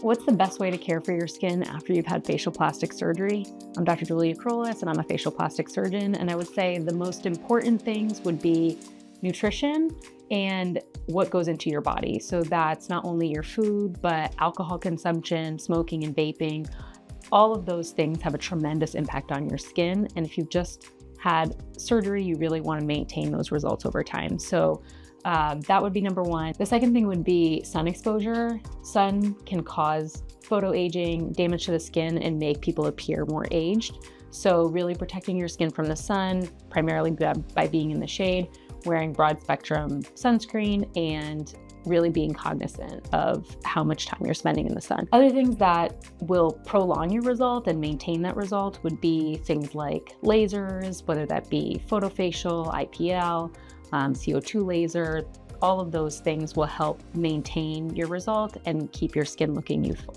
What's the best way to care for your skin after you've had facial plastic surgery? I'm Dr. Julia Krolis and I'm a facial plastic surgeon. And I would say the most important things would be nutrition and what goes into your body. So that's not only your food, but alcohol consumption, smoking, and vaping. All of those things have a tremendous impact on your skin. And if you've just had surgery, you really want to maintain those results over time. So um, that would be number one. The second thing would be sun exposure. Sun can cause photo aging, damage to the skin, and make people appear more aged. So, really protecting your skin from the sun, primarily by being in the shade, wearing broad spectrum sunscreen, and really being cognizant of how much time you're spending in the sun. Other things that will prolong your result and maintain that result would be things like lasers, whether that be photofacial, IPL, um, CO2 laser, all of those things will help maintain your result and keep your skin looking youthful.